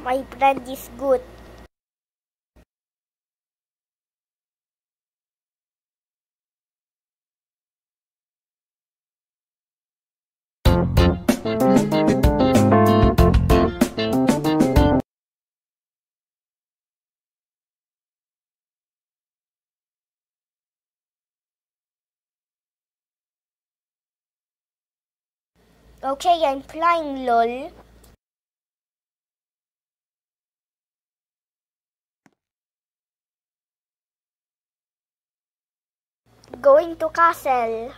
My brand is good. Okay, I'm flying, lol. Going to castle.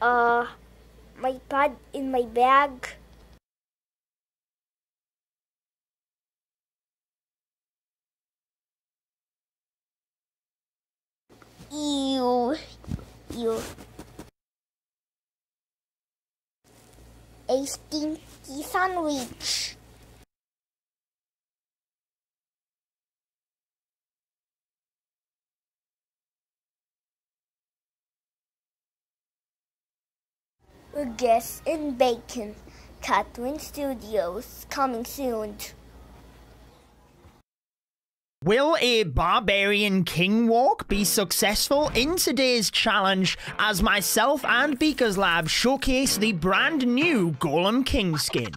Uh, my pad in my bag. Ew. Ew. A stinky sandwich. Guest and Bacon. Catwin Studios coming soon. Will a barbarian king walk be successful in today's challenge as myself and Beaker's Lab showcase the brand new Golem King skin?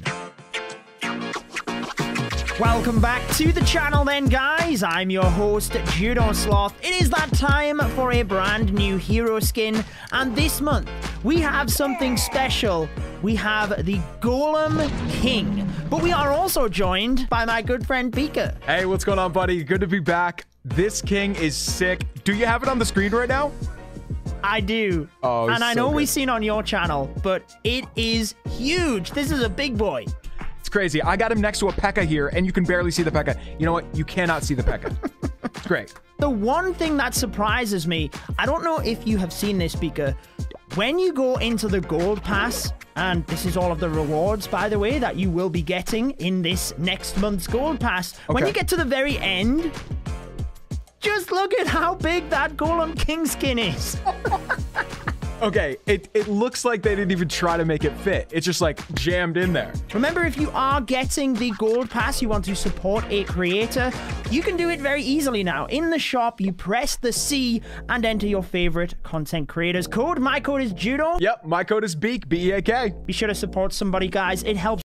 Welcome back to the channel then guys, I'm your host Judo Sloth. It is that time for a brand new hero skin and this month we have something special. We have the Golem King, but we are also joined by my good friend Beaker. Hey, what's going on buddy? Good to be back. This king is sick. Do you have it on the screen right now? I do. Oh, and I so know good. we've seen on your channel, but it is huge. This is a big boy. It's crazy. I got him next to a P.E.K.K.A here, and you can barely see the P.E.K.K.A. You know what? You cannot see the P.E.K.K.A. it's great. The one thing that surprises me, I don't know if you have seen this, Beaker. When you go into the gold pass, and this is all of the rewards, by the way, that you will be getting in this next month's gold pass. When you get to the very end, just look at how big that Golem King skin is. Okay, it, it looks like they didn't even try to make it fit. It's just like jammed in there. Remember, if you are getting the gold pass, you want to support a creator, you can do it very easily now. In the shop, you press the C and enter your favorite content creators code. My code is Judo. Yep, my code is Beak, B E A K. Be sure to support somebody, guys. It helps